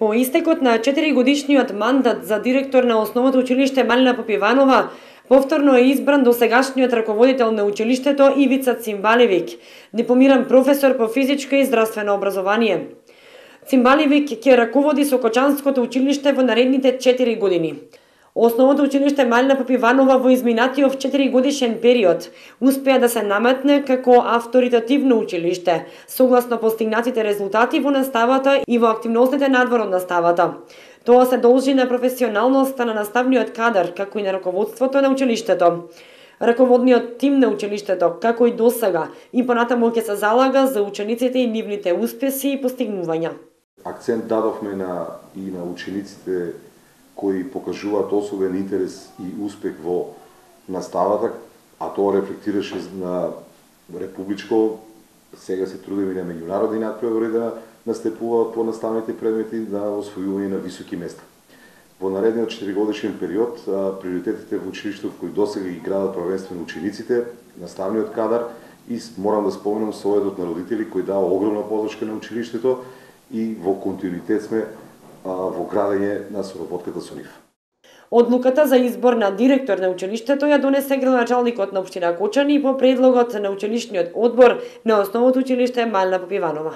По истекот на 4 годишниот мандат за директор на Основното училиште Малина Попиванова, повторно е избран досегашниот раководител на училиштето Ивица Цимбалевик, дипломиран професор по физичко и здравствено образование. Цимбалевик ќе раководи Сокочанското училиште во наредните 4 години. Основното училиште Малина Попиванова во изминатиот 4 годишен период успеа да се наметне како авторитативно училиште, согласно постигнатите резултати во наставата и во активностите надвор од наставата. Тоа се должи на професионалноста на наставниот кадар, како и на раководството на училиштето. Раководниот тим на училиштето, како и досега, и понатаму ќе се залага за учениците и нивните успеси и постигнувања. Акцент дадовме на и на учениците кои покажуваат особен интерес и успех во наставата, а тоа рефлектираше на републичко, сега се трудиме на меѓународни надпревари да настепуваат по наставните предмети на освојување на високи места. Во наредниот 4 годишен период, приоритетите во училиштето кои досега ги градат првенствено учениците, наставниот кадар и морам да споменам советот на родители кои дава огромна подршка на училиштето и во континуитет сме во градење на соработката со нив. Одлуката за избор на директор на училиштето ја донесе градоначалникот на општина Кочани по предлогот на училишниот одбор на основното училиште Мална Попиванова.